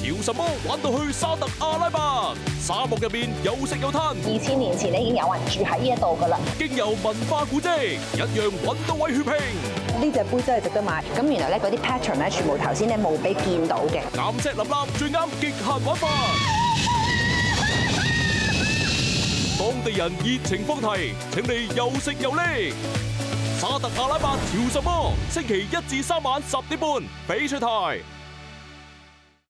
潮什么玩到去沙特阿拉伯，沙漠入面有食有摊。二千年前已经有人住喺呢一度噶啦，经由文化古迹，一样揾到位血拼。呢只杯真系值得买，咁原来咧嗰啲 pattern 咧全部头先咧冇俾见到嘅。岩石林立，最啱极限玩法。当地人热情风提，请你又食又呢。沙特阿拉伯潮什么？星期一至三晚十点半，翡翠台。